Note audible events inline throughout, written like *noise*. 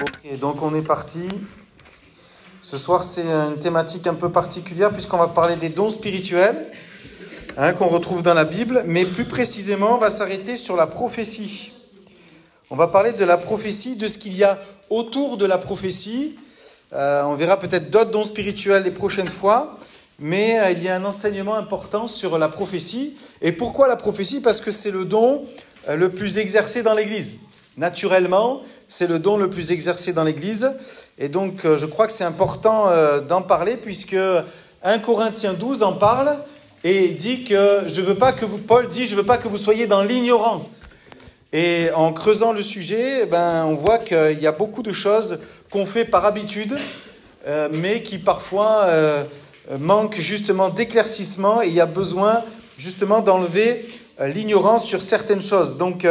Ok, donc on est parti. Ce soir, c'est une thématique un peu particulière puisqu'on va parler des dons spirituels hein, qu'on retrouve dans la Bible, mais plus précisément, on va s'arrêter sur la prophétie. On va parler de la prophétie, de ce qu'il y a autour de la prophétie. Euh, on verra peut-être d'autres dons spirituels les prochaines fois, mais euh, il y a un enseignement important sur la prophétie. Et pourquoi la prophétie? Parce que c'est le don euh, le plus exercé dans l'Église. Naturellement, c'est le don le plus exercé dans l'Église. Et donc, euh, je crois que c'est important euh, d'en parler, puisque 1 Corinthiens 12 en parle et dit que je veux pas que vous, Paul dit, je veux pas que vous soyez dans l'ignorance. Et en creusant le sujet, eh ben, on voit qu'il y a beaucoup de choses qu'on fait par habitude, euh, mais qui parfois manquent justement d'éclaircissement et il y a besoin justement d'enlever l'ignorance sur certaines choses. Donc,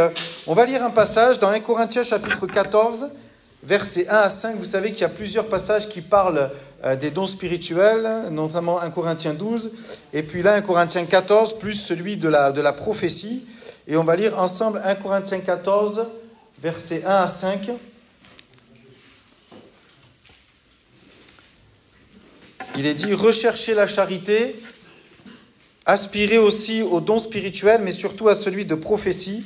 on va lire un passage dans 1 Corinthiens chapitre 14, versets 1 à 5, vous savez qu'il y a plusieurs passages qui parlent euh, des dons spirituels, notamment 1 Corinthiens 12, et puis là 1 Corinthiens 14, plus celui de la, de la prophétie. Et on va lire ensemble 1 Corinthiens 14, versets 1 à 5. Il est dit, recherchez la charité, aspirez aussi aux dons spirituels, mais surtout à celui de prophétie.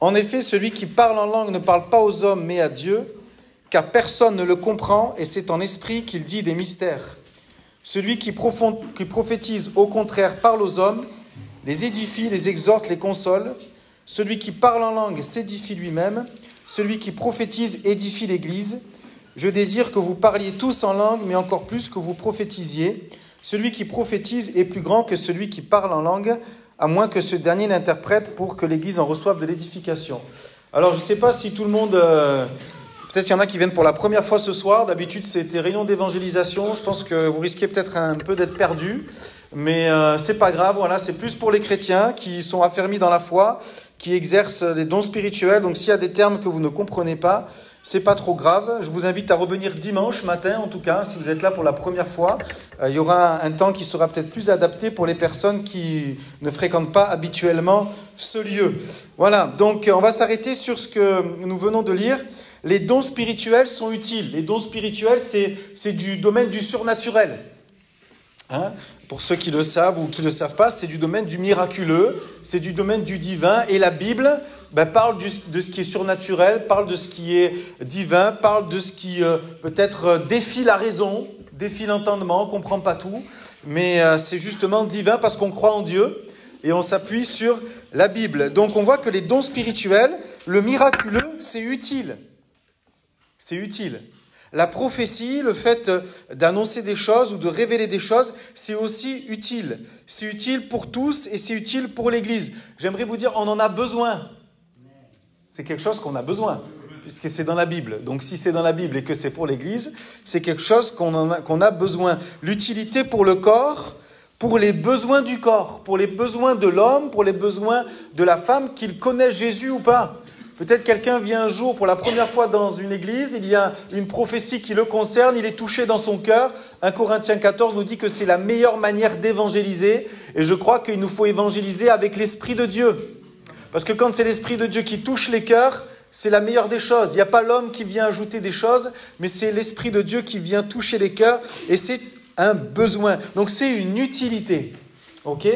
En effet, celui qui parle en langue ne parle pas aux hommes, mais à Dieu car personne ne le comprend, et c'est en esprit qu'il dit des mystères. Celui qui, qui, prophétise, au contraire, parle aux hommes, les édifie, les exhorte, les console. Celui qui parle en langue s'édifie lui-même. Celui qui prophétise édifie l'Église. Je désire que vous parliez tous en langue, mais encore plus que vous prophétisiez. Celui qui prophétise est plus grand que celui qui parle en langue, à moins que ce dernier n'interprète pour que l'Église en reçoive de l'édification. Alors, je ne sais pas si tout le monde euh, Peut-être qu'il y en a qui viennent pour la première fois ce soir. D'habitude, c'était réunion d'évangélisation. Je pense que vous risquez peut-être un peu d'être perdu. Mais euh, c'est pas grave. Voilà, c'est plus pour les chrétiens qui sont affermis dans la foi, qui exercent des dons spirituels. Donc, s'il y a des termes que vous ne comprenez pas, c'est pas trop grave. Je vous invite à revenir dimanche matin, en tout cas, si vous êtes là pour la première fois. Euh, il y aura un temps qui sera peut-être plus adapté pour les personnes qui ne fréquentent pas habituellement ce lieu. Voilà. Donc, on va s'arrêter sur ce que nous venons de lire les dons spirituels sont utiles. Les dons spirituels, c'est du domaine du surnaturel. Hein? Pour ceux qui le savent ou qui ne le savent pas, c'est du domaine du miraculeux, c'est du domaine du divin. Et la Bible ben, parle de ce qui est surnaturel, parle de ce qui est divin, parle de ce qui euh, peut-être euh, défie la raison, défie l'entendement, on ne comprend pas tout. Mais euh, c'est justement divin parce qu'on croit en Dieu et on s'appuie sur la Bible. Donc on voit que les dons spirituels, le miraculeux, c'est utile. C'est utile. La prophétie, le fait d'annoncer des choses ou de révéler des choses, c'est aussi utile. C'est utile pour tous et c'est utile pour l'Église. J'aimerais vous dire, on en a besoin. C'est quelque chose qu'on a besoin, puisque c'est dans la Bible. Donc si c'est dans la Bible et que c'est pour l'Église, c'est quelque chose qu'on a, a besoin. L'utilité pour le corps, pour les besoins du corps, pour les besoins de l'homme, pour les besoins de la femme, qu'il connaît Jésus ou pas. Peut-être quelqu'un vient un jour pour la première fois dans une église, il y a une prophétie qui le concerne, il est touché dans son cœur. 1 Corinthiens 14 nous dit que c'est la meilleure manière d'évangéliser. Et je crois qu'il nous faut évangéliser avec l'Esprit de Dieu. Parce que quand c'est l'Esprit de Dieu qui touche les cœurs, c'est la meilleure des choses. Il n'y a pas l'homme qui vient ajouter des choses, mais c'est l'Esprit de Dieu qui vient toucher les cœurs. Et c'est un besoin. Donc c'est une utilité. Ok?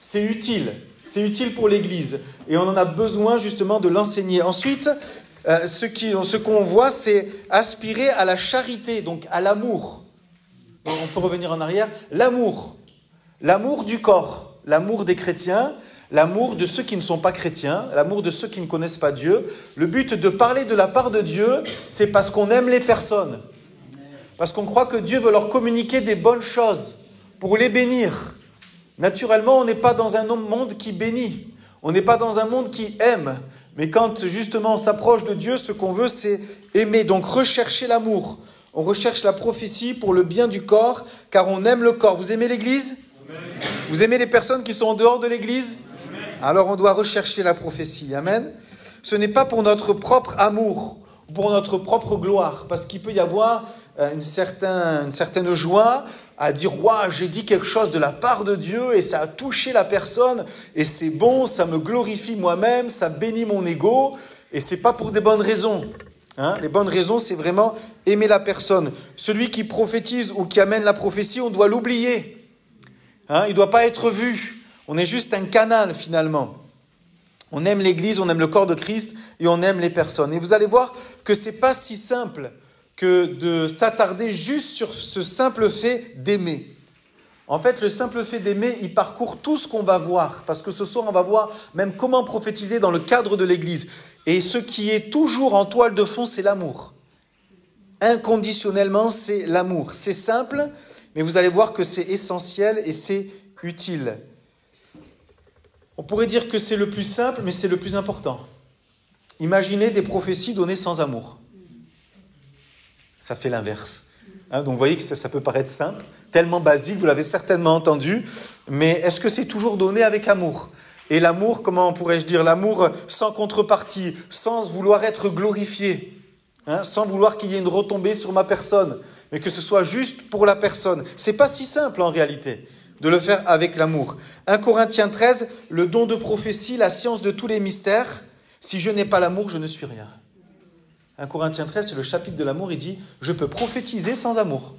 C'est utile. C'est utile pour l'Église et on en a besoin justement de l'enseigner. Ensuite, euh, ce qu'on voit, c'est aspirer à la charité, donc à l'amour. On peut revenir en arrière. L'amour. L'amour du corps, l'amour des chrétiens, l'amour de ceux qui ne sont pas chrétiens, l'amour de ceux qui ne connaissent pas Dieu. Le but de parler de la part de Dieu, c'est parce qu'on aime les personnes. Parce qu'on croit que Dieu veut leur communiquer des bonnes choses pour les bénir. Naturellement, on n'est pas dans un monde qui bénit. On n'est pas dans un monde qui aime. Mais quand justement on s'approche de Dieu, ce qu'on veut, c'est aimer. Donc rechercher l'amour. On recherche la prophétie pour le bien du corps, car on aime le corps. Vous aimez l'Église? Vous aimez les personnes qui sont en dehors de l'Église? Alors on doit rechercher la prophétie. Amen. Ce n'est pas pour notre propre amour, pour notre propre gloire, parce qu'il peut y avoir euh, une certaine, joie à dire Waouh, j'ai dit quelque chose de la part de Dieu et ça a touché la personne et c'est bon, ça me glorifie moi-même, ça bénit mon ego et c'est pas pour des bonnes raisons. Hein, les bonnes raisons, c'est vraiment aimer la personne. Celui qui prophétise ou qui amène la prophétie, on doit l'oublier. Hein, il ne doit pas être vu. On est juste un canal finalement. On aime l'Église, on aime le corps de Christ et on aime les personnes. Et vous allez voir que ce n'est pas si simple que de s'attarder juste sur ce simple fait d'aimer. En fait, le simple fait d'aimer, il parcourt tout ce qu'on va voir. Parce que ce soir, on va voir même comment prophétiser dans le cadre de l'Église. Et ce qui est toujours en toile de fond, c'est l'amour. Inconditionnellement, c'est l'amour. C'est simple, mais vous allez voir que c'est essentiel et c'est utile. On pourrait dire que c'est le plus simple, mais c'est le plus important. Imaginez des prophéties données sans amour. Ça fait l'inverse. Hein, donc vous voyez que ça, peut paraître simple, tellement basique, vous l'avez certainement entendu, mais est-ce que c'est toujours donné avec amour? Et l'amour, comment pourrais-je dire? L'amour sans contrepartie, sans vouloir être glorifié, hein, sans vouloir qu'il y ait une retombée sur ma personne, mais que ce soit juste pour la personne. C'est pas si simple en réalité de le faire avec l'amour. 1 Corinthiens 13, le don de prophétie, la science de tous les mystères. Si je n'ai pas l'amour, je ne suis rien. 1 Corinthiens 13, c'est le chapitre de l'amour, il dit, je peux prophétiser sans amour.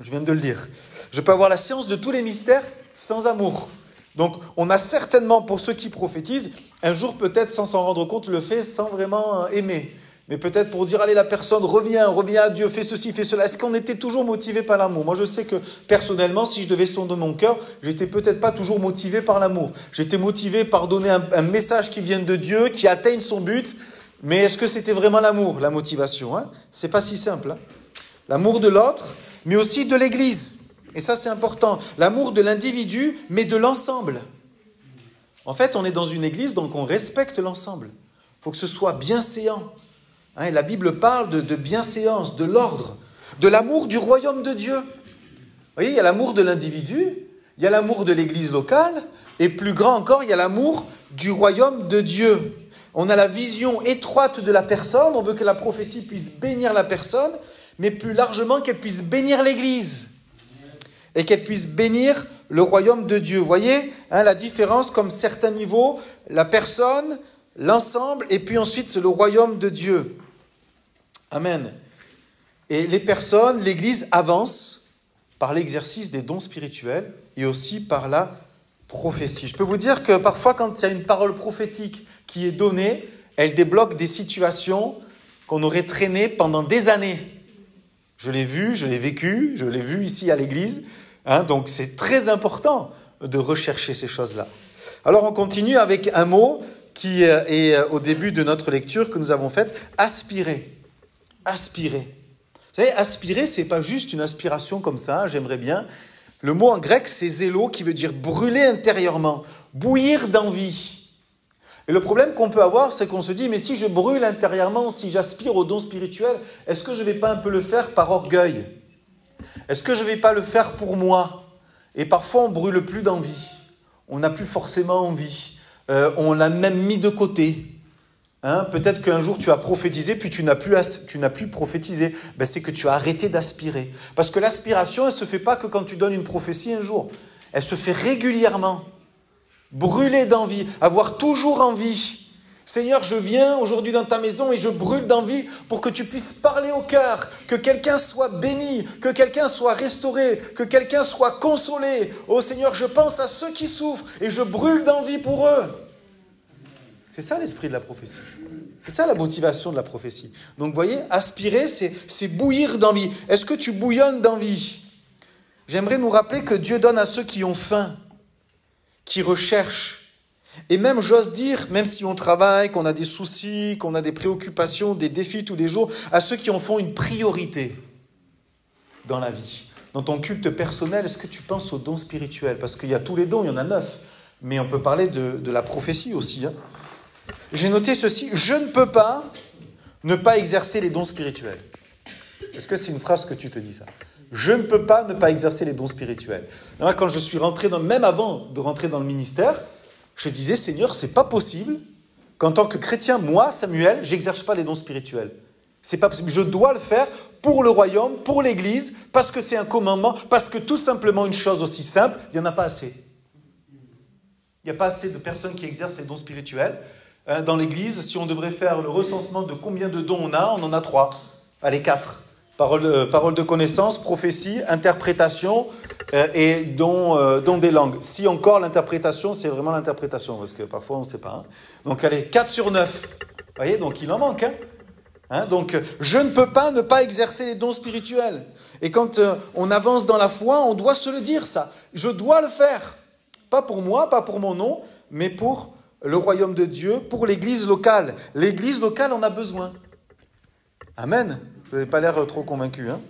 Je viens de le lire. Je peux avoir la science de tous les mystères sans amour. Donc on a certainement, pour ceux qui prophétisent, un jour peut-être sans s'en rendre compte, le fait sans vraiment aimer mais peut-être pour dire, allez, la personne, reviens, reviens à Dieu, fais ceci, fais cela. Est-ce qu'on était toujours motivé par l'amour? Moi, je sais que personnellement, si je devais sonder mon cœur, j'étais peut-être pas toujours motivé par l'amour. J'étais motivé par donner un, message qui vient de Dieu, qui atteigne son but. Mais est-ce que c'était vraiment l'amour, la motivation hein? C'est pas si simple. Hein l'amour de l'autre, mais aussi de l'Église. Et ça, c'est important. L'amour de l'individu, mais de l'ensemble. En fait, on est dans une Église, donc on respecte l'ensemble. Il faut que ce soit bien séant. Hein, la Bible parle de, bienséance, de l'ordre, de l'amour du royaume de Dieu. Vous voyez, il y a l'amour de l'individu, il y a l'amour de l'église locale, et plus grand encore, il y a l'amour du royaume de Dieu. On a la vision étroite de la personne, on veut que la prophétie puisse bénir la personne, mais plus largement qu'elle puisse bénir l'Église et qu'elle puisse bénir le royaume de Dieu. Vous voyez hein, la différence comme certains niveaux, la personne, l'ensemble, et puis ensuite le royaume de Dieu. Amen. Et les personnes, l'Église avance par l'exercice des dons spirituels et aussi par la prophétie. Je peux vous dire que parfois, quand il y a une parole prophétique qui est donnée, elle débloque des situations qu'on aurait traînées pendant des années. Je l'ai vu, je l'ai vécu, je l'ai vu ici à l'Église. Hein, donc c'est très important de rechercher ces choses-là. Alors on continue avec un mot qui euh, est euh, au début de notre lecture que nous avons faite, aspirer. Aspirer. Vous savez, aspirer, c'est pas juste une aspiration comme ça, j'aimerais bien. Le mot en grec, c'est zélo, qui veut dire brûler intérieurement, bouillir d'envie. Et le problème qu'on peut avoir, c'est qu'on se dit, mais si je brûle intérieurement, si j'aspire au don spirituel, est-ce que je ne vais pas un peu le faire par orgueil? Est-ce que je ne vais pas le faire pour moi? Et parfois, on brûle plus d'envie. On n'a plus forcément envie. Euh, on l'a même mis de côté. Hein, peut-être qu'un jour tu as prophétisé, puis tu n'as plus, tu n'as plus prophétisé. Ben, c'est que tu as arrêté d'aspirer. Parce que l'aspiration, elle ne se fait pas que quand tu donnes une prophétie un jour. Elle se fait régulièrement. Brûler d'envie, avoir toujours envie. Seigneur, je viens aujourd'hui dans ta maison et je brûle d'envie pour que tu puisses parler au cœur, que quelqu'un soit béni, que quelqu'un soit restauré, que quelqu'un soit consolé. Oh Seigneur, je pense à ceux qui souffrent et je brûle d'envie pour eux. C'est ça l'esprit de la prophétie. C'est ça la motivation de la prophétie. Donc vous voyez, aspirer, c'est bouillir d'envie. Est-ce que tu bouillonnes d'envie? J'aimerais nous rappeler que Dieu donne à ceux qui ont faim, qui recherchent, et même, j'ose dire, même si on travaille, qu'on a des soucis, qu'on a des préoccupations, des défis tous les jours, à ceux qui en font une priorité dans la vie. Dans ton culte personnel, est-ce que tu penses aux dons spirituels? Parce qu'il y a tous les dons, il y en a neuf. Mais on peut parler de, la prophétie aussi. Hein. J'ai noté ceci, je ne peux pas ne pas exercer les dons spirituels. Est-ce que c'est une phrase que tu te dis ça? Je ne peux pas ne pas exercer les dons spirituels. quand je suis rentré, même avant de rentrer dans le ministère, je disais, Seigneur, c'est pas possible qu'en tant que chrétien, moi, Samuel, j'exerce pas les dons spirituels. C'est pas possible. Je dois le faire pour le royaume, pour l'Église, parce que c'est un commandement, parce que tout simplement une chose aussi simple, il n'y en a pas assez. Il n'y a pas assez de personnes qui exercent les dons spirituels. Hein, dans l'Église, si on devrait faire le recensement de combien de dons on a, on en a trois. Allez, quatre. Parole, euh, parole de connaissance, prophétie, interprétation euh, et don, euh, don, des langues. Si encore l'interprétation, c'est vraiment l'interprétation, parce que parfois on ne sait pas. Hein. Donc allez, 4 sur 9. Vous voyez, donc il en manque. Hein. Hein, donc je ne peux pas ne pas exercer les dons spirituels. Et quand on avance dans la foi, on doit se le dire ça. Je dois le faire. Pas pour moi, pas pour mon nom, mais pour le royaume de Dieu, pour l'église locale. L'église locale en a besoin. Amen. Vous n'avez pas l'air trop convaincu. Hein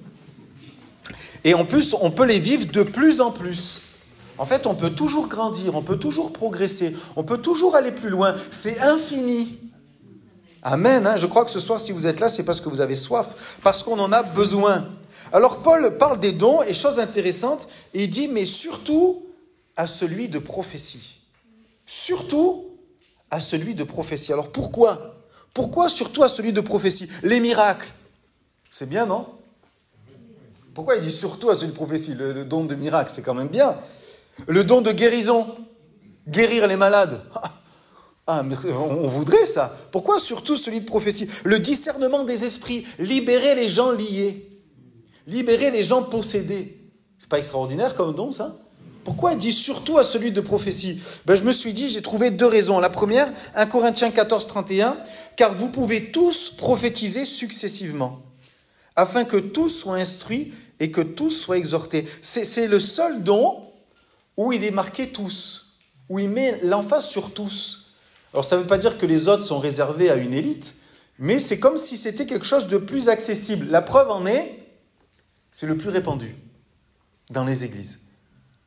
et en plus, on peut les vivre de plus en plus. En fait, on peut toujours grandir, on peut toujours progresser, on peut toujours aller plus loin. C'est infini. Amen. Hein. Je crois que ce soir, si vous êtes là, c'est parce que vous avez soif, parce qu'on en a besoin. Alors Paul parle des dons et chose intéressante, il dit, mais surtout à celui de prophétie. Surtout à celui de prophétie. Alors pourquoi? Pourquoi surtout à celui de prophétie? Les miracles. C'est bien, non? Pourquoi il dit surtout à celui de prophétie? Le, don de miracle, c'est quand même bien. Le don de guérison, guérir les malades. Ah, on voudrait ça. Pourquoi surtout celui de prophétie? Le discernement des esprits, libérer les gens liés, libérer les gens possédés. C'est pas extraordinaire comme don, ça? Pourquoi il dit surtout à celui de prophétie ben, Je me suis dit, j'ai trouvé deux raisons. La première, 1 Corinthiens 14, 31, car vous pouvez tous prophétiser successivement afin que tous soient instruits et que tous soient exhortés. C'est le seul don où il est marqué tous, où il met l'emphase sur tous. Alors ça ne veut pas dire que les autres sont réservés à une élite, mais c'est comme si c'était quelque chose de plus accessible. La preuve en est, c'est le plus répandu dans les églises,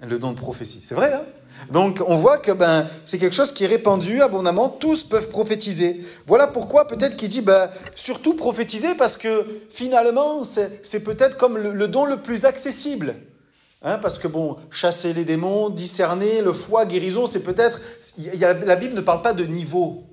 le don de prophétie. C'est vrai, hein? Donc on voit que ben, c'est quelque chose qui est répandu abondamment, tous peuvent prophétiser. Voilà pourquoi peut-être qu'il dit ben, surtout prophétiser parce que finalement c'est peut-être comme le, don le plus accessible. Hein, parce que bon, chasser les démons, discerner, le foie, guérison, c'est peut-être... La Bible ne parle pas de niveau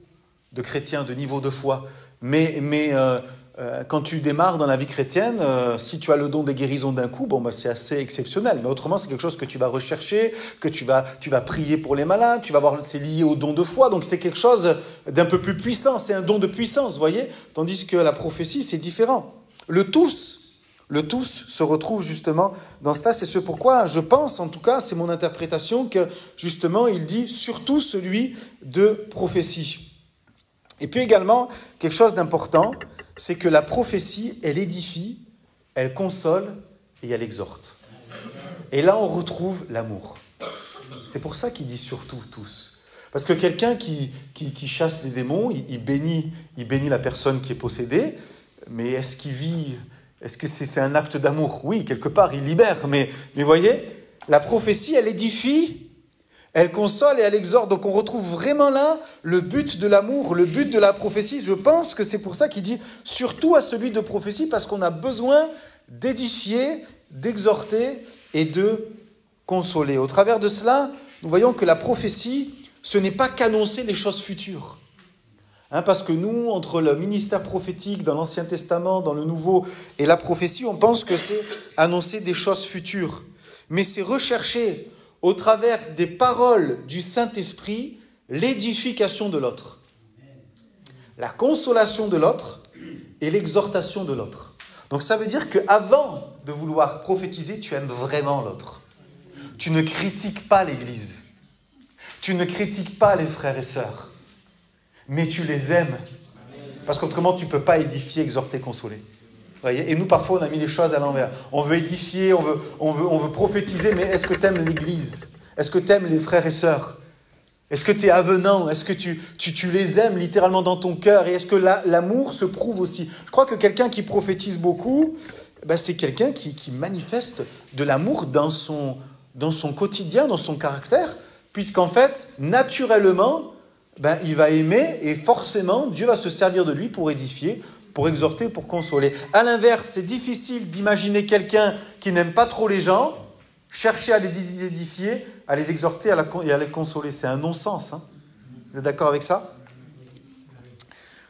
de chrétien, de niveau de foi, mais, mais euh, euh, quand tu démarres dans la vie chrétienne, euh, si tu as le don des guérisons d'un coup, bon, bah, c'est assez exceptionnel. Mais autrement, c'est quelque chose que tu vas rechercher, que tu vas, tu vas prier pour les malades, tu vas voir, c'est lié au don de foi, donc c'est quelque chose d'un peu plus puissant, c'est un don de puissance, voyez Tandis que la prophétie, c'est différent. Le tous, le tous se retrouve justement dans cela. C'est ce pourquoi je pense, en tout cas, c'est mon interprétation, que justement, il dit surtout celui de prophétie. Et puis également, quelque chose d'important, c'est que la prophétie, elle édifie, elle console et elle exhorte. Et là, on retrouve l'amour. C'est pour ça qu'il dit surtout tous. Parce que quelqu'un qui, qui, chasse les démons, il, bénit, il bénit la personne qui est possédée, mais est-ce qu'il vit, est-ce que c'est un acte d'amour? Oui, quelque part, il libère, mais, mais voyez, la prophétie, elle édifie elle console et elle exhorte. Donc on retrouve vraiment là le but de l'amour, le but de la prophétie. Je pense que c'est pour ça qu'il dit surtout à celui de prophétie, parce qu'on a besoin d'édifier, d'exhorter et de consoler. Au travers de cela, nous voyons que la prophétie, ce n'est pas qu'annoncer les choses futures. Hein, parce que nous, entre le ministère prophétique dans l'Ancien Testament, dans le Nouveau, et la prophétie, on pense que c'est annoncer des choses futures. Mais c'est rechercher au travers des paroles du Saint-Esprit, l'édification de l'autre, la consolation de l'autre et l'exhortation de l'autre. Donc ça veut dire qu'avant de vouloir prophétiser, tu aimes vraiment l'autre. Tu ne critiques pas l'Église. Tu ne critiques pas les frères et sœurs. Mais tu les aimes. Parce qu'autrement, tu ne peux pas édifier, exhorter, consoler. Et nous, parfois, on a mis les choses à l'envers. On veut édifier, on veut, on veut, on veut prophétiser, mais est-ce que tu aimes l'Église? Est-ce que tu aimes les frères et sœurs? Est-ce que tu es avenant? Est-ce que tu, tu, tu, les aimes littéralement dans ton cœur? Et est-ce que l'amour se prouve aussi? Je crois que quelqu'un qui prophétise beaucoup, ben c'est quelqu'un qui, qui, manifeste de l'amour dans son, dans son quotidien, dans son caractère, puisqu'en fait, naturellement, ben, il va aimer et forcément, Dieu va se servir de lui pour édifier, pour exhorter, pour consoler. À l'inverse, c'est difficile d'imaginer quelqu'un qui n'aime pas trop les gens, chercher à les édifier, à les exhorter et à les consoler. C'est un non-sens. Hein. Vous êtes d'accord avec ça?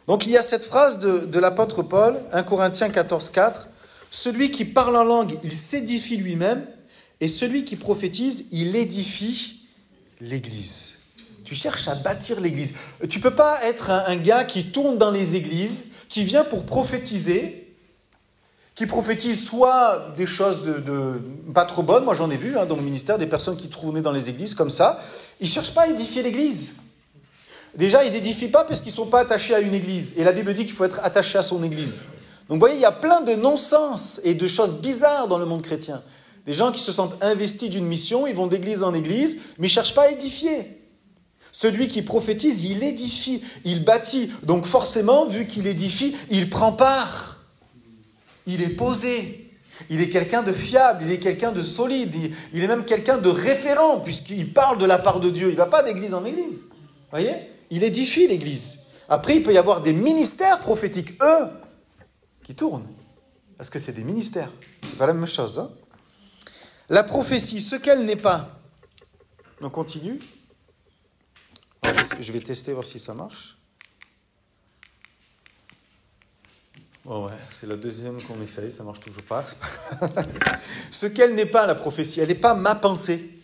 Donc il y a cette phrase de, l'apôtre Paul, 1 Corinthiens 14, 4. Celui qui parle en langue, il s'édifie lui-même, et celui qui prophétise, il édifie l'Église. Tu cherches à bâtir l'église. Tu peux pas être un, gars qui tourne dans les églises, qui vient pour prophétiser, qui prophétise soit des choses de, pas trop bonnes, moi j'en ai vu hein, dans mon ministère, des personnes qui tournaient dans les églises comme ça, ils ne cherchent pas à édifier l'église. Déjà, ils édifient pas parce qu'ils ne sont pas attachés à une église. Et la Bible dit qu'il faut être attaché à son église. Donc vous voyez, il y a plein de non-sens et de choses bizarres dans le monde chrétien. Des gens qui se sentent investis d'une mission, ils vont d'église en église, mais ils ne cherchent pas à édifier. Celui qui prophétise, il édifie, il bâtit. Donc forcément, vu qu'il édifie, il prend part. Il est posé. Il est quelqu'un de fiable, il est quelqu'un de solide, il, est même quelqu'un de référent, puisqu'il parle de la part de Dieu. Il ne va pas d'église en église. voyez? Il édifie l'église. Après, il peut y avoir des ministères prophétiques, eux, qui tournent. Parce que c'est des ministères. C'est pas la même chose. Hein? La prophétie, ce qu'elle n'est pas. On continue. Je vais tester, voir si ça marche. Bon, ouais, c'est la deuxième qu'on essaye, ça marche toujours pas. ce qu'elle n'est pas, la prophétie, elle n'est pas ma pensée.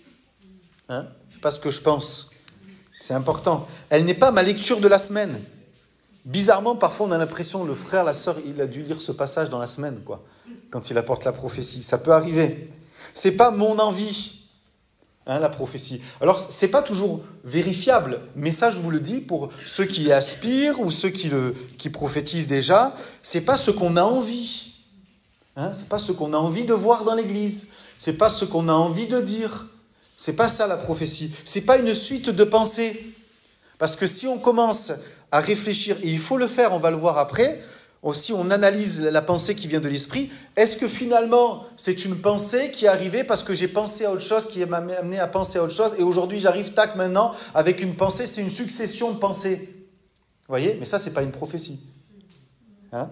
Hein c'est pas ce que je pense. C'est important. Elle n'est pas ma lecture de la semaine. Bizarrement, parfois, on a l'impression, le frère, la sœur, il a dû lire ce passage dans la semaine, quoi, quand il apporte la prophétie. Ça peut arriver. C'est pas mon envie. Hein, la prophétie. Alors, ce n'est pas toujours vérifiable, mais ça, je vous le dis, pour ceux qui aspirent ou ceux qui prophétisent déjà, c'est pas ce qu'on a envie. Hein, c'est pas ce qu'on a envie de voir dans l'Église. C'est pas ce qu'on a envie de dire. C'est pas ça la prophétie. C'est pas une suite de pensées. Parce que si on commence à réfléchir, et il faut le faire, on va le voir après, aussi on analyse la pensée qui vient de l'esprit, est-ce que finalement c'est une pensée qui est arrivée parce que j'ai pensé à autre chose, qui m'a amené à penser à autre chose, et aujourd'hui j'arrive, tac, maintenant, avec une pensée, c'est une succession de pensées. Vous voyez? Mais ça, c'est pas une prophétie. Hein?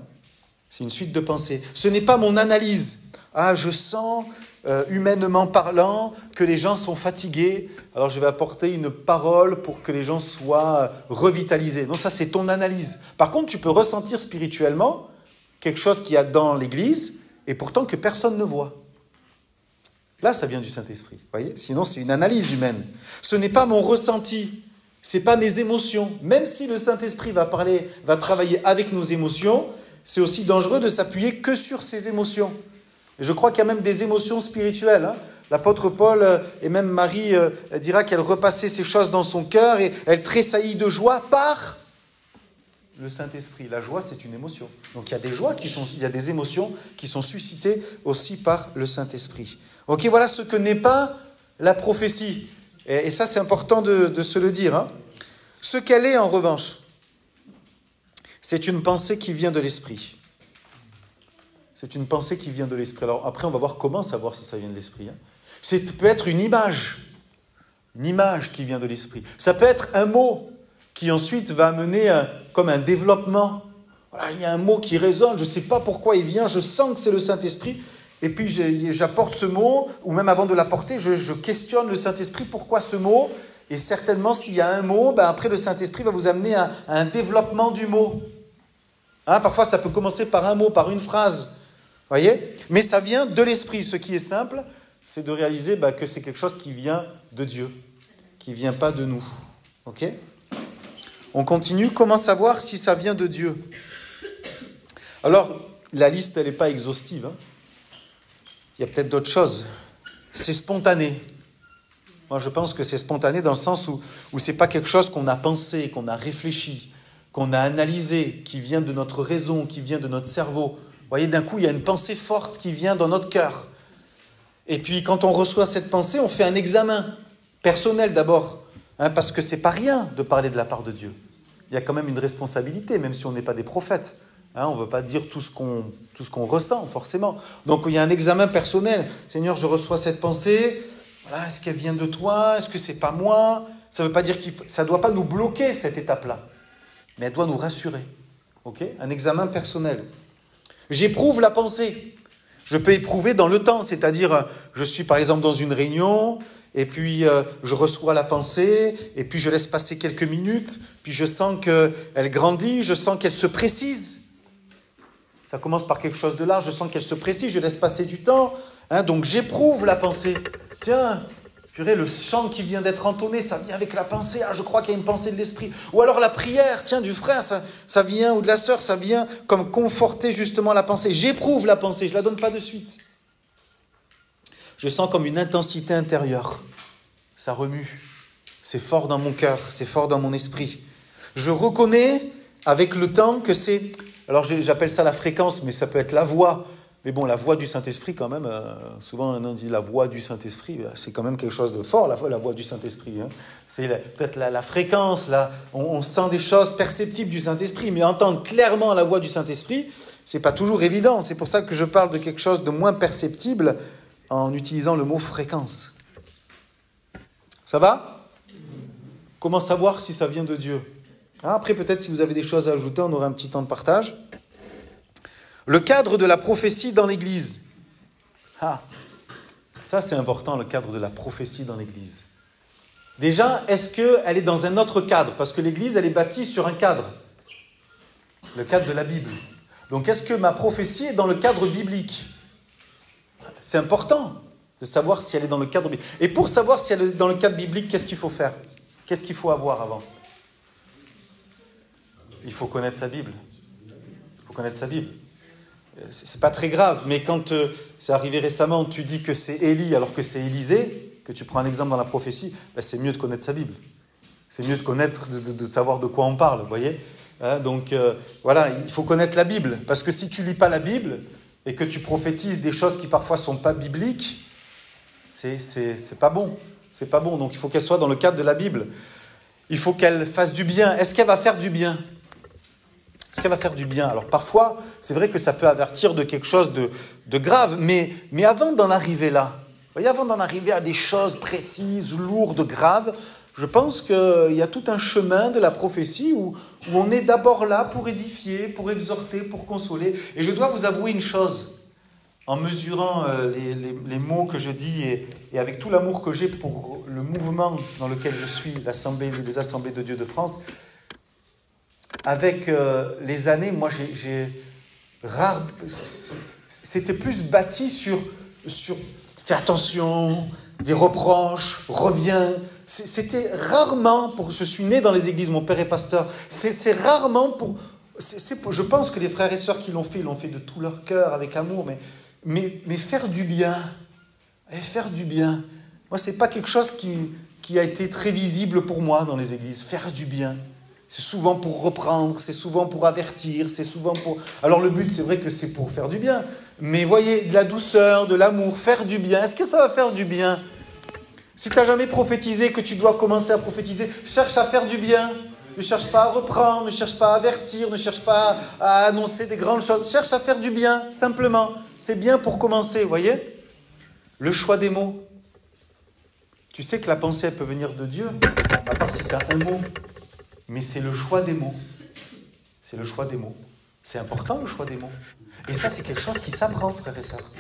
C'est une suite de pensées. Ce n'est pas mon analyse. Ah, je sens euh, humainement parlant, que les gens sont fatigués, alors je vais apporter une parole pour que les gens soient revitalisés. Non, ça c'est ton analyse. Par contre, tu peux ressentir spirituellement quelque chose qu'il y a dans l'Église et pourtant que personne ne voit. Là, ça vient du Saint-Esprit. Voyez? Sinon, c'est une analyse humaine. Ce n'est pas mon ressenti, c'est pas mes émotions. Même si le Saint-Esprit va parler, va travailler avec nos émotions, c'est aussi dangereux de s'appuyer que sur ses émotions. Je crois qu'il y a même des émotions spirituelles. Hein. L'apôtre Paul euh, et même Marie euh, dira qu'elle repassait ces choses dans son cœur et elle tressaillit de joie par le Saint-Esprit. La joie, c'est une émotion. Donc il y a des joies qui sont, des émotions qui sont suscitées aussi par le Saint-Esprit. Ok, voilà ce que n'est pas la prophétie. Et, ça, c'est important de, se le dire. Hein. Ce qu'elle est, en revanche, c'est une pensée qui vient de l'Esprit. C'est une pensée qui vient de l'esprit. Alors après, on va voir comment savoir si ça vient de l'esprit. Hein. C'est peut être une image, une image qui vient de l'esprit. Ça peut être un mot qui ensuite va amener comme un développement. Il y a un mot qui résonne, je ne sais pas pourquoi il vient, je sens que c'est le Saint-Esprit. Et puis j'apporte ce mot, ou même avant de l'apporter, je, questionne le Saint-Esprit, pourquoi ce mot? Et certainement, s'il y a un mot, ben après le Saint-Esprit va vous amener à, un développement du mot. Hein, parfois, ça peut commencer par un mot, par une phrase voyez? Mais ça vient de l'esprit. Ce qui est simple, c'est de réaliser bah, que c'est quelque chose qui vient de Dieu, qui ne vient pas de nous. Ok? On continue. Comment savoir si ça vient de Dieu? Alors, la liste, elle n'est pas exhaustive. Hein. Il y a peut-être d'autres choses. C'est spontané. Moi, je pense que c'est spontané dans le sens où, où ce n'est pas quelque chose qu'on a pensé, qu'on a réfléchi, qu'on a analysé, qui vient de notre raison, qui vient de notre cerveau voyez, d'un coup, il y a une pensée forte qui vient dans notre cœur. Et puis, quand on reçoit cette pensée, on fait un examen personnel d'abord, hein, parce que c'est pas rien de parler de la part de Dieu. Il y a quand même une responsabilité, même si on n'est pas des prophètes. Hein, on ne veut pas dire tout ce qu'on qu'on ressent, forcément. Donc, il y a un examen personnel. Seigneur, je reçois cette pensée. Voilà, est-ce qu'elle vient de toi? Est-ce que c'est pas moi? Ça ne veut pas dire que ça doit pas nous bloquer cette étape-là, mais elle doit nous rassurer. Ok? Un examen personnel. J'éprouve la pensée. Je peux éprouver dans le temps, c'est-à-dire euh, je suis par exemple dans une réunion, et puis euh, je reçois la pensée, et puis je laisse passer quelques minutes, puis je sens qu'elle grandit, je sens qu'elle se précise. Ça commence par quelque chose de large, je sens qu'elle se précise, je laisse passer du temps, hein, donc j'éprouve la pensée. Tiens, Purée, le chant qui vient d'être entonné, ça vient avec la pensée. Ah, je crois qu'il y a une pensée de l'esprit. Ou alors la prière, tiens, du frère, ça, ça vient, ou de la sœur, ça vient comme conforter justement la pensée. J'éprouve la pensée, je la donne pas de suite. Je sens comme une intensité intérieure. Ça remue. C'est fort dans mon cœur, c'est fort dans mon esprit. Je reconnais avec le temps que c'est. Alors j'appelle ça la fréquence, mais ça peut être la voix mais bon, la voix du Saint-Esprit, quand même, euh, souvent on dit la voix du Saint-Esprit, bah, c'est quand même quelque chose de fort, la, voix du Saint-Esprit. Hein. C'est peut-être la, fréquence, là, on, sent des choses perceptibles du Saint-Esprit, mais entendre clairement la voix du Saint-Esprit, c'est pas toujours évident. C'est pour ça que je parle de quelque chose de moins perceptible en utilisant le mot fréquence. Ça va? Comment savoir si ça vient de Dieu? Ah, Après, peut-être si vous avez des choses à ajouter, on aura un petit temps de partage. Le cadre de la prophétie dans l'Église. Ah, ça c'est important, le cadre de la prophétie dans l'Église. Déjà, est-ce qu'elle est dans un autre cadre? Parce que l'Église, elle est bâtie sur un cadre. Le cadre de la Bible. Donc est-ce que ma prophétie est dans le cadre biblique? C'est important de savoir si elle est dans le cadre biblique. Et pour savoir si elle est dans le cadre biblique, qu'est-ce qu'il faut faire? Qu'est-ce qu'il faut avoir avant? Il faut connaître sa Bible. Il faut connaître sa Bible c'est pas très grave, mais quand euh, c'est arrivé récemment, tu dis que c'est Élie alors que c'est Élisée, que tu prends un exemple dans la prophétie, ben, c'est mieux de connaître sa Bible. C'est mieux de connaître, de, savoir de quoi on parle, vous voyez hein, Donc euh, voilà, il faut connaître la Bible, parce que si tu lis pas la Bible et que tu prophétises des choses qui parfois sont pas bibliques, c'est pas bon. C'est pas bon. Donc il faut qu'elle soit dans le cadre de la Bible. Il faut qu'elle fasse du bien. Est-ce qu'elle va faire du bien? Est-ce qu'elle va faire du bien Alors parfois, c'est vrai que ça peut avertir de quelque chose de, grave, mais, mais avant d'en arriver là, voyez, avant d'en arriver à des choses précises, lourdes, graves, je pense qu'il y a tout un chemin de la prophétie où, on est d'abord là pour édifier, pour exhorter, pour consoler. Et je dois vous avouer une chose, en mesurant euh, les, mots que je dis et, et avec tout l'amour que j'ai pour le mouvement dans lequel je suis, l'Assemblée, les Assemblées de Dieu de France, avec euh, les années, moi, j'ai rare. C'était plus bâti sur, sur fais attention, des reproches, reviens. C'était rarement. Je suis né dans les églises, mon père est pasteur. C'est rarement pour. je pense que les frères et sœurs qui l'ont fait, l'ont fait de tout leur cœur, avec amour, mais, mais, mais faire du bien, et faire du bien. Moi, c'est pas quelque chose qui, qui a été très visible pour moi dans les églises. Faire du bien. C'est souvent pour reprendre, c'est souvent pour avertir, c'est souvent pour... Alors le but, c'est vrai que c'est pour faire du bien. Mais voyez, de la douceur, de l'amour, faire du bien. Est-ce que ça va faire du bien? Si tu n'as jamais prophétisé, que tu dois commencer à prophétiser, cherche à faire du bien. Ne cherche pas à reprendre, ne cherche pas à avertir, ne cherche pas à annoncer des grandes choses. Cherche à faire du bien, simplement. C'est bien pour commencer, voyez? Le choix des mots. Tu sais que la pensée, elle peut venir de Dieu, à part si tu as un mot mais c'est le choix des mots. C'est le choix des mots. C'est important le choix des mots. Et ça, c'est quelque chose qui s'apprend, frères et sœurs.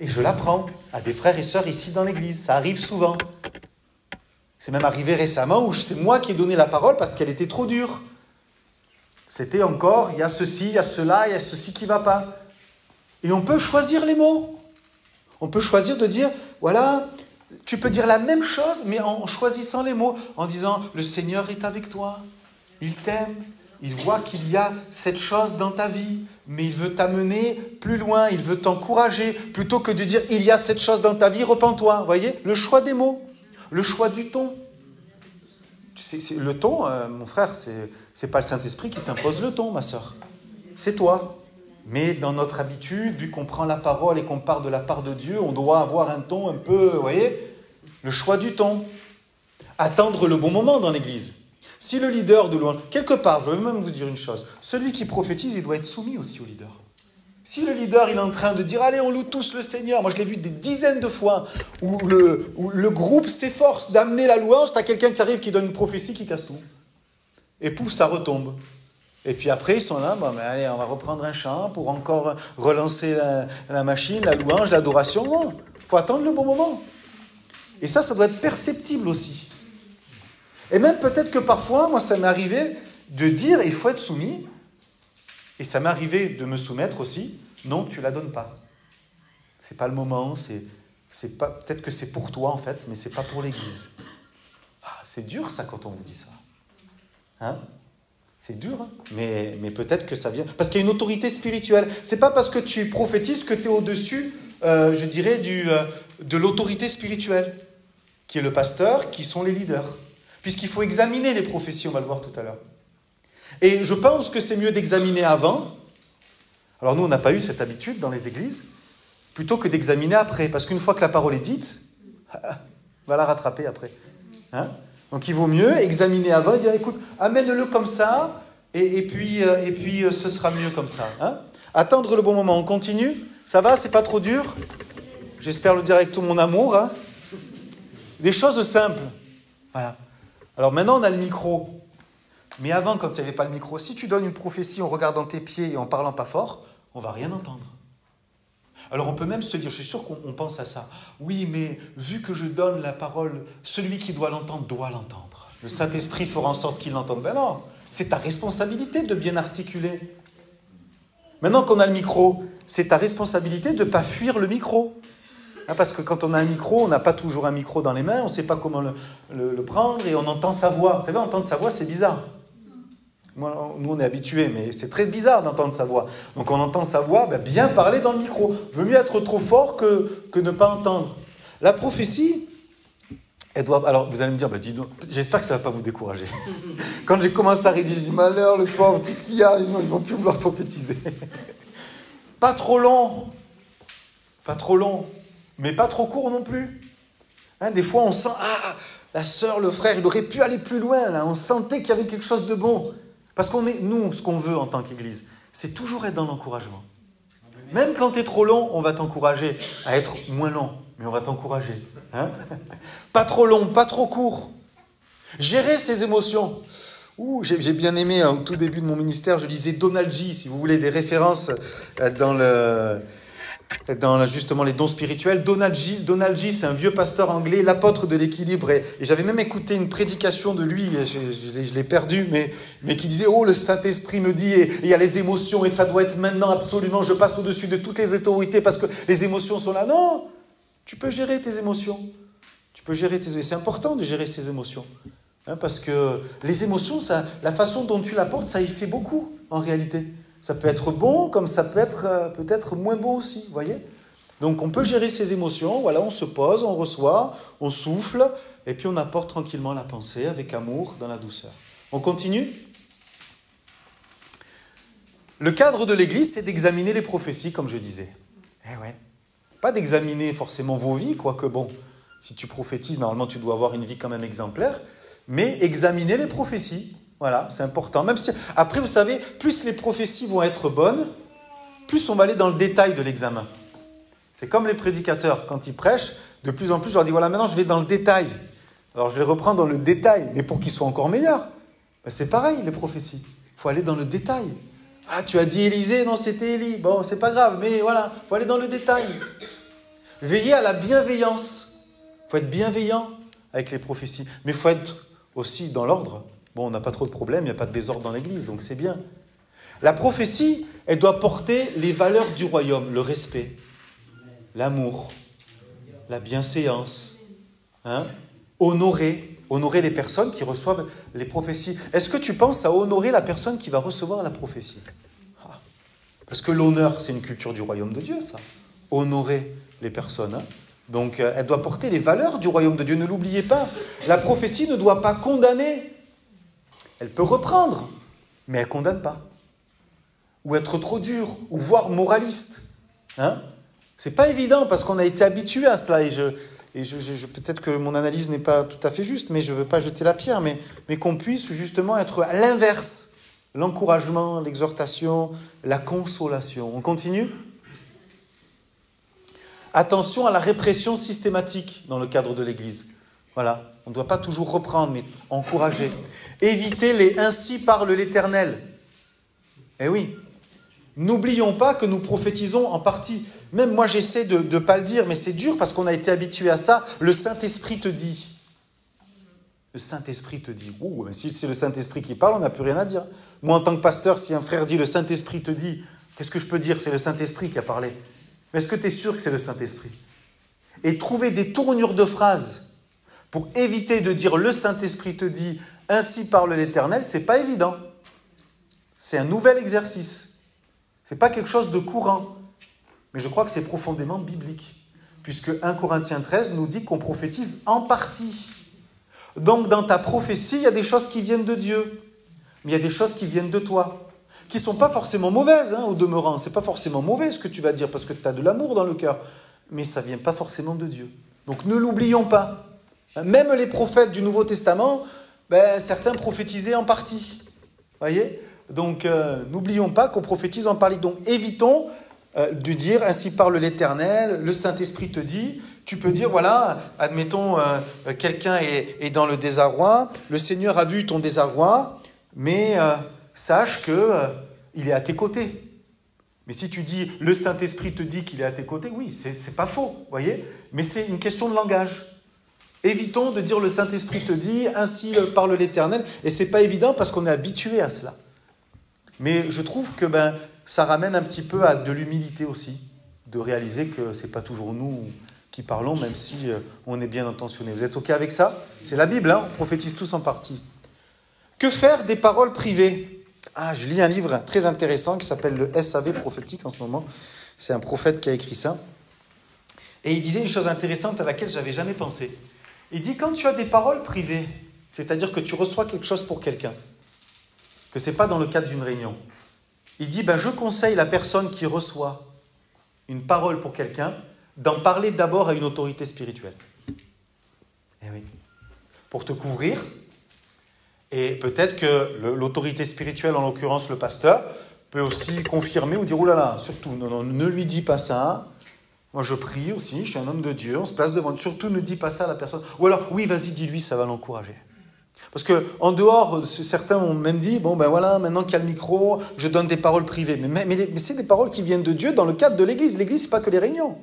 Et je l'apprends à des frères et sœurs ici dans l'église. Ça arrive souvent. C'est même arrivé récemment où c'est moi qui ai donné la parole parce qu'elle était trop dure. C'était encore, il y a ceci, il y a cela, il y a ceci qui ne va pas. Et on peut choisir les mots. On peut choisir de dire, voilà, tu peux dire la même chose, mais en choisissant les mots, en disant, le Seigneur est avec toi, il t'aime, il voit qu'il y a cette chose dans ta vie, mais il veut t'amener plus loin, il veut t'encourager, plutôt que de dire, il y a cette chose dans ta vie, repens-toi. voyez? Le choix des mots, le choix du ton. le ton, euh, mon frère, c'est, c'est pas le Saint-Esprit qui t'impose le ton, ma soeur. C'est toi. Mais dans notre habitude, vu qu'on prend la parole et qu'on part de la part de Dieu, on doit avoir un ton un peu, vous voyez, le choix du ton. Attendre le bon moment dans l'Église. Si le leader de louange, quelque part, je veux même vous dire une chose, celui qui prophétise, il doit être soumis aussi au leader. Si le leader il est en train de dire allez on loue tous le Seigneur, moi je l'ai vu des dizaines de fois où le, où le groupe s'efforce d'amener la louange, tu as quelqu'un qui arrive qui donne une prophétie qui casse tout. Et pouf, ça retombe. Et puis après, ils sont là, bon, mais allez, on va reprendre un chant pour encore relancer la, machine, la louange, l'adoration. Non, il faut attendre le bon moment. Et ça, ça doit être perceptible aussi. Et même peut-être que parfois, moi, ça m'est arrivé de dire, il faut être soumis. Et ça m'est arrivé de me soumettre aussi. Non, tu la donnes pas. C'est pas le moment. C'est peut-être que c'est pour toi en fait, mais c'est pas pour l'Église. Ah, c'est dur ça quand on vous dit ça. Hein? C'est dur, hein mais, mais peut-être que ça vient. Parce qu'il y a une autorité spirituelle. C'est pas parce que tu prophétises que tu es au-dessus, euh, je dirais, du, euh, de l'autorité spirituelle, qui est le pasteur, qui sont les leaders. Puisqu'il faut examiner les prophéties, on va le voir tout à l'heure. Et je pense que c'est mieux d'examiner avant. Alors nous, on n'a pas eu cette habitude dans les églises, plutôt que d'examiner après. Parce qu'une fois que la parole est dite, *laughs* va la rattraper après. Hein? Donc il vaut mieux examiner avant et dire écoute, amène-le comme ça, et, puis, euh, et puis euh, ce sera mieux comme ça. Hein Attendre le bon moment. On continue Ça va C'est pas trop dur J'espère le dire avec tout mon amour. Hein Des choses simples. Voilà. Alors maintenant, on a le micro. Mais avant, quand il n'y pas le micro, si tu donnes une prophétie en regardant tes pieds et en parlant pas fort, on va rien entendre. Alors on peut même se dire, je suis sûr qu'on pense à ça. Oui, mais vu que je donne la parole, celui qui doit l'entendre doit l'entendre. Le Saint-Esprit fera en sorte qu'il l'entende. Ben non, c'est ta responsabilité de bien articuler. Maintenant qu'on a le micro, c'est ta responsabilité de ne pas fuir le micro. Hein, parce que quand on a un micro, on n'a pas toujours un micro dans les mains, on ne sait pas comment le, le, prendre et on entend sa voix. Vous savez, entendre sa voix, c'est bizarre nous, on est habitués, mais c'est très bizarre d'entendre sa voix. Donc, on entend sa voix, ben, bien parler dans le micro. Vaut mieux être trop fort que, que ne pas entendre. La prophétie, elle doit. Alors, vous allez me dire, ben, dis j'espère que ça ne va pas vous décourager. *laughs* Quand j'ai commencé à rédiger, je dis, malheur, le pauvre, tout ce qu'il y a, ils ne vont plus vouloir prophétiser. *laughs* pas trop long. Pas trop long. Mais pas trop court non plus. Hein, des fois, on sent, ah, la sœur, le frère, il aurait pu aller plus loin. Là. On sentait qu'il y avait quelque chose de bon. Parce qu'on est, nous, ce qu'on veut en tant qu'Église, c'est toujours être dans l'encouragement. Même quand tu es trop long, on va t'encourager à être moins long, mais on va t'encourager. Hein *laughs* pas trop long, pas trop court. Gérer ses émotions. j'ai bien aimé, au tout début de mon ministère, je lisais Donald G, si vous voulez des références euh, dans le, dans justement les dons spirituels. Donald G, Donald G c'est un vieux pasteur anglais, l'apôtre de l'équilibre. Et, j'avais même écouté une prédication de lui, je, l'ai perdu, mais, mais qui disait Oh, le Saint-Esprit me dit, et il y a les émotions, et ça doit être maintenant absolument, je passe au-dessus de toutes les autorités parce que les émotions sont là. Non Tu peux gérer tes émotions. Tu peux gérer tes C'est important de gérer ses émotions. Hein, parce que les émotions, ça, la façon dont tu l'apportes, ça y fait beaucoup en réalité. Ça peut être bon comme ça peut être euh, peut-être moins bon aussi, vous voyez Donc on peut gérer ses émotions, voilà, on se pose, on reçoit, on souffle, et puis on apporte tranquillement la pensée avec amour, dans la douceur. On continue Le cadre de l'Église, c'est d'examiner les prophéties, comme je disais. Eh ouais. Pas d'examiner forcément vos vies, quoique bon, si tu prophétises, normalement tu dois avoir une vie quand même exemplaire, mais examiner les prophéties. Voilà, c'est important. Même si, après, vous savez, plus les prophéties vont être bonnes, plus on va aller dans le détail de l'examen. C'est comme les prédicateurs, quand ils prêchent, de plus en plus, je leur dis, voilà, maintenant je vais dans le détail. Alors je vais reprendre dans le détail, mais pour qu'ils soient encore meilleurs. Ben, c'est pareil, les prophéties. Il faut aller dans le détail. Ah, tu as dit Élisée, non, c'était Élie. Bon, c'est pas grave, mais voilà, il faut aller dans le détail. Veillez à la bienveillance. Il faut être bienveillant avec les prophéties, mais il faut être aussi dans l'ordre. Bon, on n'a pas trop de problèmes, il n'y a pas de désordre dans l'Église, donc c'est bien. La prophétie, elle doit porter les valeurs du royaume, le respect, l'amour, la bienséance, hein, honorer, honorer les personnes qui reçoivent les prophéties. Est-ce que tu penses à honorer la personne qui va recevoir la prophétie? Ah. Parce que l'honneur, c'est une culture du royaume de Dieu, ça. Honorer les personnes. Hein. Donc, euh, elle doit porter les valeurs du royaume de Dieu. Ne l'oubliez pas. La prophétie ne doit pas condamner. Elle peut reprendre, mais elle ne condamne pas. Ou être trop dur, ou voire moraliste. Hein C'est pas évident parce qu'on a été habitué à cela. Et, je, je, peut-être que mon analyse n'est pas tout à fait juste, mais je veux pas jeter la pierre, mais, mais qu'on puisse justement être à l'inverse. L'encouragement, l'exhortation, la consolation. On continue Attention à la répression systématique dans le cadre de l'Église. Voilà, on ne doit pas toujours reprendre, mais encourager. Évitez les ainsi parle l'Éternel. Eh oui, n'oublions pas que nous prophétisons en partie. Même moi, j'essaie de ne pas le dire, mais c'est dur parce qu'on a été habitué à ça. Le Saint-Esprit te dit. Le Saint-Esprit te dit. Ouh, si c'est le Saint-Esprit qui parle, on n'a plus rien à dire. Moi, en tant que pasteur, si un frère dit le Saint-Esprit te dit, qu'est-ce que je peux dire? C'est le Saint-Esprit qui a parlé. Mais est-ce que tu es sûr que c'est le Saint-Esprit? Et trouver des tournures de phrases pour éviter de dire le Saint-Esprit te dit ainsi parle l'Éternel, c'est pas évident. C'est un nouvel exercice. C'est pas quelque chose de courant. Mais je crois que c'est profondément biblique. Puisque 1 Corinthiens 13 nous dit qu'on prophétise en partie. Donc dans ta prophétie, il y a des choses qui viennent de Dieu. Mais il y a des choses qui viennent de toi. Qui ne sont pas forcément mauvaises, hein, au demeurant. C'est pas forcément mauvais ce que tu vas dire, parce que tu as de l'amour dans le cœur. Mais ça ne vient pas forcément de Dieu. Donc ne l'oublions pas. Même les prophètes du Nouveau Testament, ben, certains prophétisaient en partie. Voyez? Donc euh, n'oublions pas qu'on prophétise en partie. Donc évitons euh, de dire ainsi parle l'Éternel, le Saint-Esprit te dit. Tu peux dire, voilà, admettons, euh, quelqu'un est, dans le désarroi, le Seigneur a vu ton désarroi, mais sache que il est à tes côtés. Mais si tu dis le Saint-Esprit te dit qu'il est à tes côtés, oui, c'est pas faux, voyez? Mais c'est une question de langage. Évitons de dire le Saint-Esprit te dit, ainsi parle l'Éternel. Et c'est pas évident parce qu'on est habitué à cela. Mais je trouve que ben, ça ramène un petit peu à de l'humilité aussi, de réaliser que ce n'est pas toujours nous qui parlons, même si euh, on est bien intentionné. Vous êtes OK avec ça? C'est la Bible, hein on prophétise tous en partie. Que faire des paroles privées? Ah, je lis un livre très intéressant qui s'appelle le SAV prophétique en ce moment. C'est un prophète qui a écrit ça. Et il disait une chose intéressante à laquelle j'avais jamais pensé. Il dit quand tu as des paroles privées, c'est-à-dire que tu reçois quelque chose pour quelqu'un, que ce n'est pas dans le cadre d'une réunion, il dit ben, je conseille la personne qui reçoit une parole pour quelqu'un d'en parler d'abord à une autorité spirituelle. Eh oui. Pour te couvrir. Et peut-être que l'autorité spirituelle, en l'occurrence le pasteur, peut aussi confirmer ou dire, là, surtout, non, ne lui dis pas ça, moi, je prie aussi, je suis un homme de Dieu, on se place devant. Surtout, ne dis pas ça à la personne. Ou alors, oui, vas-y, dis-lui, ça va l'encourager. Parce que en dehors, certains ont même dit, bon ben voilà, maintenant qu'il y a le micro, je donne des paroles privées. Mais, mais, c'est des paroles qui viennent de Dieu dans le cadre de l'Église. L'Église, n'est pas que les réunions.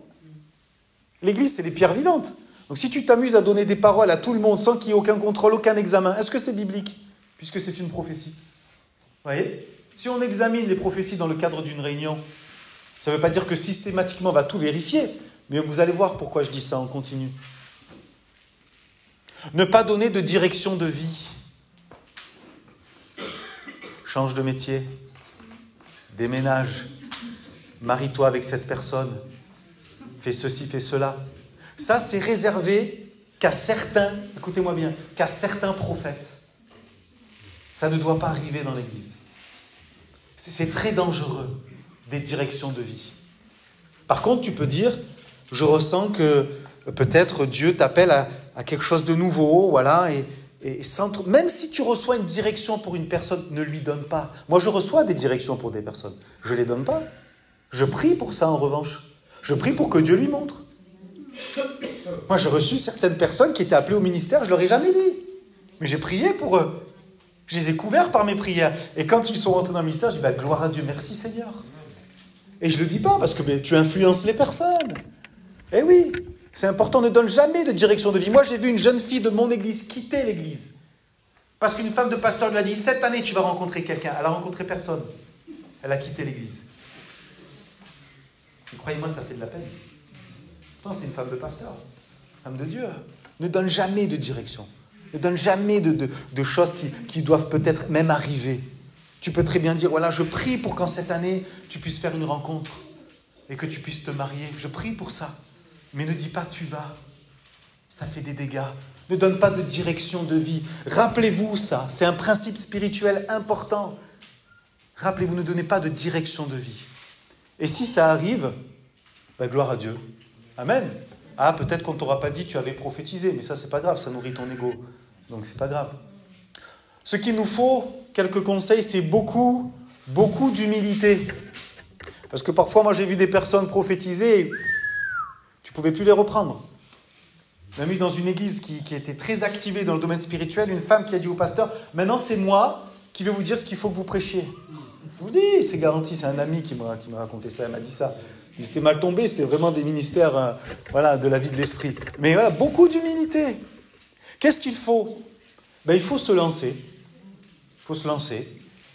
L'Église, c'est les pierres vivantes. Donc si tu t'amuses à donner des paroles à tout le monde sans qu'il y ait aucun contrôle, aucun examen, est-ce que c'est biblique? Puisque c'est une prophétie. Vous voyez? Si on examine les prophéties dans le cadre d'une réunion, ça ne veut pas dire que systématiquement on va tout vérifier, mais vous allez voir pourquoi je dis ça en continu. Ne pas donner de direction de vie. Change de métier, déménage, marie-toi avec cette personne, fais ceci, fais cela. Ça, c'est réservé qu'à certains, écoutez-moi bien, qu'à certains prophètes. Ça ne doit pas arriver dans l'Église. C'est très dangereux des directions de vie. Par contre, tu peux dire, je ressens que peut-être Dieu t'appelle à, quelque chose de nouveau, voilà, et, même si tu reçois une direction pour une personne, ne lui donne pas. Moi, je reçois des directions pour des personnes, je ne les donne pas. Je prie pour ça en revanche. Je prie pour que Dieu lui montre. Moi, j'ai reçu certaines personnes qui étaient appelées au ministère, je ne leur ai jamais dit. Mais j'ai prié pour eux. Je les ai couverts par mes prières. Et quand ils sont rentrés dans le ministère, je dis bah, gloire à Dieu, merci Seigneur. Et je ne le dis pas parce que tu influences les personnes. Eh oui, c'est important, ne donne jamais de direction de vie. Moi, j'ai vu une jeune fille de mon église quitter l'église. Parce qu'une femme de pasteur lui a dit Cette année, tu vas rencontrer quelqu'un. Elle a rencontré personne. Elle a quitté l'église. croyez-moi, ça fait de la peine. Non, c'est une femme de pasteur, femme de Dieu. Ne donne jamais de direction. Ne donne jamais de, choses qui doivent peut-être même arriver. Tu peux très bien dire, voilà, je prie pour qu'en cette année, tu puisses faire une rencontre et que tu puisses te marier. Je prie pour ça. Mais ne dis pas tu vas. Ça fait des dégâts. Ne donne pas de direction de vie. Rappelez-vous ça. C'est un principe spirituel important. Rappelez-vous, ne donnez pas de direction de vie. Et si ça arrive, ben, gloire à Dieu. Amen. Ah, peut-être qu'on ne t'aura pas dit tu avais prophétisé, mais ça, c'est pas grave, ça nourrit ton ego. Donc, c'est pas grave. Ce qu'il nous faut, quelques conseils, c'est beaucoup, beaucoup d'humilité. Parce que parfois, moi, j'ai vu des personnes prophétiser, tu ne pouvais plus les reprendre. Même eu dans une église qui, était très activée dans le domaine spirituel, une femme qui a dit au pasteur Maintenant, c'est moi qui vais vous dire ce qu'il faut que vous prêchiez. Je vous dis, c'est garanti, c'est un ami qui m'a raconté ça, il m'a dit ça. Ils étaient mal tombés, c'était vraiment des ministères euh, voilà, de la vie de l'esprit. Mais voilà, beaucoup d'humilité. Qu'est-ce qu'il faut? Ben, Il faut se lancer. Il faut se lancer.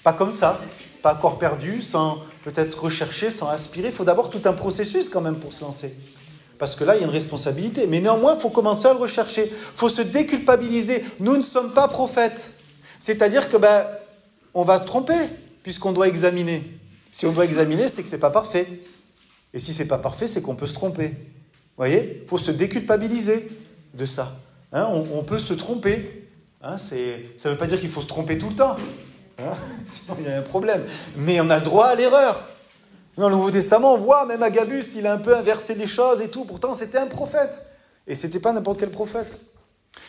Pas comme ça, pas corps perdu, sans peut-être rechercher, sans aspirer. Il faut d'abord tout un processus quand même pour se lancer. parce que là, il y a une responsabilité. Mais néanmoins, il faut commencer à le rechercher. Il faut se déculpabiliser. Nous ne sommes pas prophètes. C'est-à-dire que ben, on va se tromper, puisqu'on doit examiner. Si on doit examiner, c'est que ce n'est pas parfait. Et si ce n'est pas parfait, c'est qu'on peut se tromper. Vous voyez? Il faut se déculpabiliser de ça. Hein, on, peut se tromper. Hein, ça ne veut pas dire qu'il faut se tromper tout le temps. Hein, *laughs* sinon, il y a un problème. Mais on a le droit à l'erreur. Dans le Nouveau Testament, on voit même Agabus, il a un peu inversé les choses et tout. Pourtant, c'était un prophète. Et ce n'était pas n'importe quel prophète.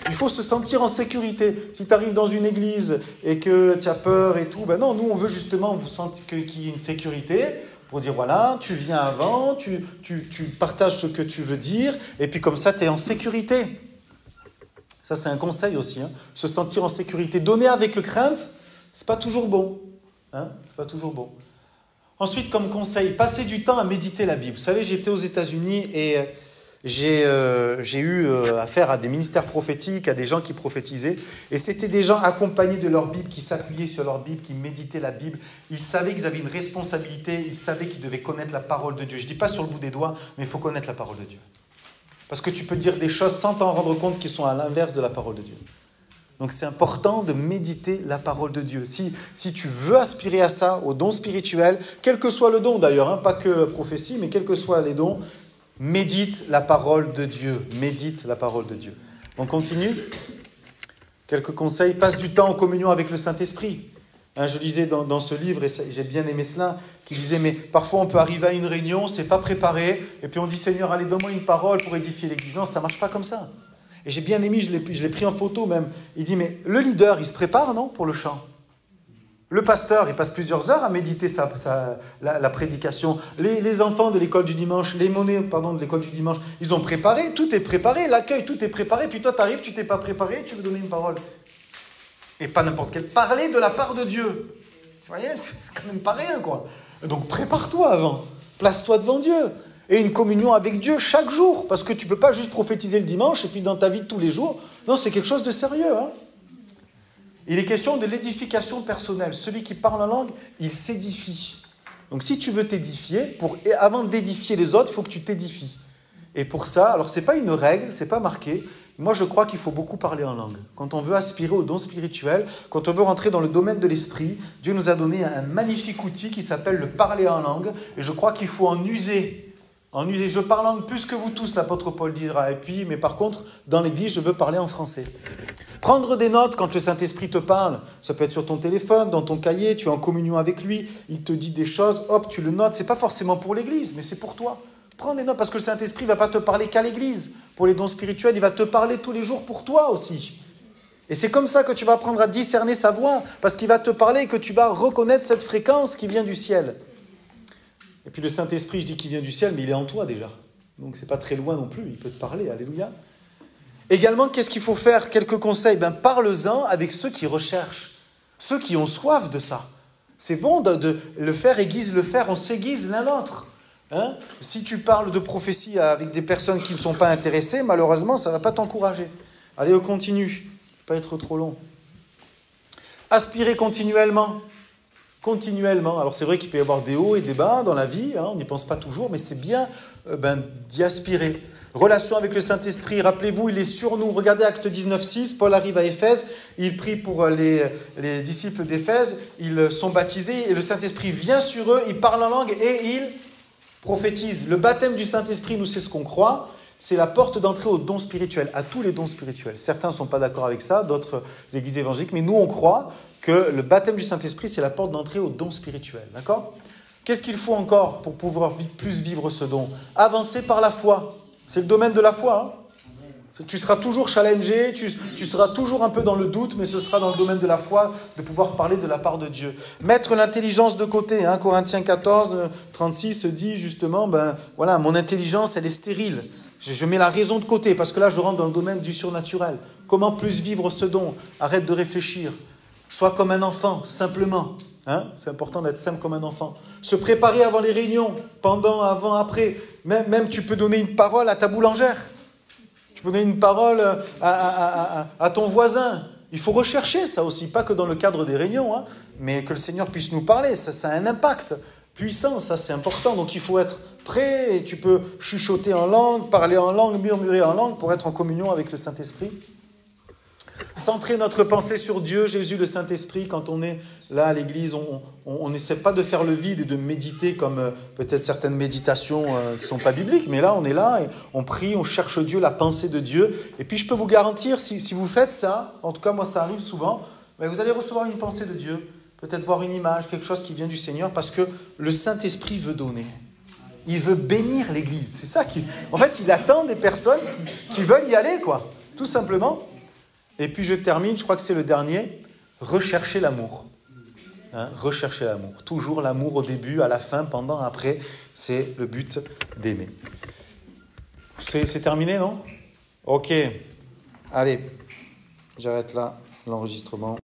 Il faut se sentir en sécurité. Si tu arrives dans une église et que tu as peur et tout, ben non, nous, on veut justement vous sentir qu'il y ait une sécurité pour dire voilà, tu viens avant, tu, tu, tu partages ce que tu veux dire, et puis comme ça, tu es en sécurité. Ça, c'est un conseil aussi. Hein. Se sentir en sécurité. Donner avec crainte, c'est pas toujours bon. Hein c'est pas toujours bon. Ensuite, comme conseil, passer du temps à méditer la Bible. Vous savez, j'étais aux États-Unis et euh, j'ai euh, eu euh, affaire à des ministères prophétiques, à des gens qui prophétisaient. Et c'était des gens accompagnés de leur Bible, qui s'appuyaient sur leur Bible, qui méditaient la Bible. Ils savaient qu'ils avaient une responsabilité, ils savaient qu'ils devaient connaître la parole de Dieu. Je ne dis pas sur le bout des doigts, mais il faut connaître la parole de Dieu. Parce que tu peux dire des choses sans t'en rendre compte qui sont à l'inverse de la parole de Dieu. Donc c'est important de méditer la parole de Dieu. Si, si tu veux aspirer à ça, au don spirituel, quel que soit le don d'ailleurs, hein, pas que prophétie, mais quels que soient les dons, médite la parole de Dieu. Médite la parole de Dieu. On continue Quelques conseils. Passe du temps en communion avec le Saint-Esprit. Hein, je lisais dans, ce livre, et j'ai bien aimé cela, qui disait, mais parfois on peut arriver à une réunion, c'est pas préparé, et puis on dit, Seigneur, allez, donne-moi une parole pour édifier l'Église. Non, ça marche pas comme ça. Et j'ai bien aimé, je l'ai pris en photo même. Il dit, mais le leader, il se prépare, non, pour le chant? Le pasteur, il passe plusieurs heures à méditer sa, la, prédication. Les, enfants de l'école du dimanche, les monnaies pardon, de l'école du dimanche, ils ont préparé, tout est préparé, l'accueil, tout est préparé. Puis toi, tu arrives, tu t'es pas préparé, tu veux donner une parole. Et pas n'importe quelle. Parler de la part de Dieu. Vous voyez, c'est quand même pas rien, quoi. Donc prépare-toi avant. Place-toi devant Dieu. Et une communion avec Dieu chaque jour. Parce que tu peux pas juste prophétiser le dimanche et puis dans ta vie de tous les jours. Non, c'est quelque chose de sérieux. Hein. il est question de l'édification personnelle. Celui qui parle en langue, il s'édifie. Donc si tu veux t'édifier, pour, avant d'édifier les autres, il faut que tu t'édifies. Et pour ça, alors ce n'est pas une règle, c'est pas marqué, moi, je crois qu'il faut beaucoup parler en langue. Quand on veut aspirer au don spirituel, quand on veut rentrer dans le domaine de l'esprit, Dieu nous a donné un magnifique outil qui s'appelle le parler en langue. Et je crois qu'il faut en user. Je parle en langue plus que vous tous, l'apôtre Paul dira. Et mais par contre, dans l'église, je veux parler en français. Prendre des notes quand le Saint-Esprit te parle, ça peut être sur ton téléphone, dans ton cahier, tu es en communion avec lui, il te dit des choses, hop, tu le notes. C'est pas forcément pour l'église, mais c'est pour toi. Prends des notes parce que le Saint-Esprit ne va pas te parler qu'à l'église. Pour les dons spirituels, il va te parler tous les jours pour toi aussi. Et c'est comme ça que tu vas apprendre à discerner sa voix, parce qu'il va te parler et que tu vas reconnaître cette fréquence qui vient du ciel. Et puis le Saint-Esprit, je dis qu'il vient du ciel, mais il est en toi déjà. Donc c'est pas très loin non plus, il peut te parler, alléluia. Également, qu'est-ce qu'il faut faire? Quelques conseils. Ben, Parle-en avec ceux qui recherchent, ceux qui ont soif de ça. C'est bon de, de le faire aiguise le faire, on s'aiguise l'un l'autre. Hein? si tu parles de prophétie avec des personnes qui ne sont pas intéressées, malheureusement, ça ne va pas t'encourager. Allez, on continue. Pas être trop long. Aspirer continuellement. Continuellement. Alors c'est vrai qu'il peut y avoir des hauts et des bas dans la vie, hein, on n'y pense pas toujours, mais c'est bien euh, ben, d'y aspirer. Relation avec le Saint-Esprit, rappelez-vous, il est sur nous. Regardez Acte 19, 6, Paul arrive à Éphèse, il prie pour les, les disciples d'Éphèse, ils sont baptisés, et le Saint-Esprit vient sur eux, il parle en langue et il prophétise. Le baptême du Saint-Esprit, nous, c'est ce qu'on croit. C'est la porte d'entrée aux dons spirituels, à tous les dons spirituels. Certains ne sont pas d'accord avec ça, d'autres églises évangéliques, mais nous, on croit que le baptême du Saint-Esprit, c'est la porte d'entrée aux dons spirituels. D'accord? Qu'est-ce qu'il faut encore pour pouvoir plus vivre ce don? Avancer par la foi. C'est le domaine de la foi. Hein tu seras toujours challengé, tu, seras toujours un peu dans le doute, mais ce sera dans le domaine de la foi de pouvoir parler de la part de Dieu. Mettre l'intelligence de côté. Hein, Corinthiens 14, 36 dit justement, ben voilà, mon intelligence, elle est stérile. Je, je, mets la raison de côté parce que là, je rentre dans le domaine du surnaturel. Comment plus vivre ce don? Arrête de réfléchir. Sois comme un enfant, simplement. Hein? C'est important d'être simple comme un enfant. Se préparer avant les réunions, pendant, avant, après. Même, même tu peux donner une parole à ta boulangère. Tu peux donner une parole à, ton voisin. Il faut rechercher ça aussi, pas que dans le cadre des réunions, hein, mais que le Seigneur puisse nous parler. Ça, ça a un impact puissant, ça c'est important. Donc il faut être prêt et tu peux chuchoter en langue, parler en langue, murmurer en langue pour être en communion avec le Saint-Esprit. Centrer notre pensée sur Dieu, Jésus, le Saint-Esprit, quand on est là à l'église, on n'essaie pas de faire le vide et de méditer comme euh, peut-être certaines méditations euh, qui ne sont pas bibliques, mais là on est là et on prie, on cherche Dieu, la pensée de Dieu. Et puis je peux vous garantir, si, vous faites ça, en tout cas moi ça arrive souvent, mais vous allez recevoir une pensée de Dieu, peut-être voir une image, quelque chose qui vient du Seigneur, parce que le Saint-Esprit veut donner. Il veut bénir l'Église. C'est ça qui. En fait, il attend des personnes qui, qui veulent y aller, quoi. Tout simplement. Et puis je termine, je crois que c'est le dernier, rechercher l'amour. Hein, rechercher l'amour. Toujours l'amour au début, à la fin, pendant, après, c'est le but d'aimer. C'est terminé, non? Ok. Allez, j'arrête là l'enregistrement.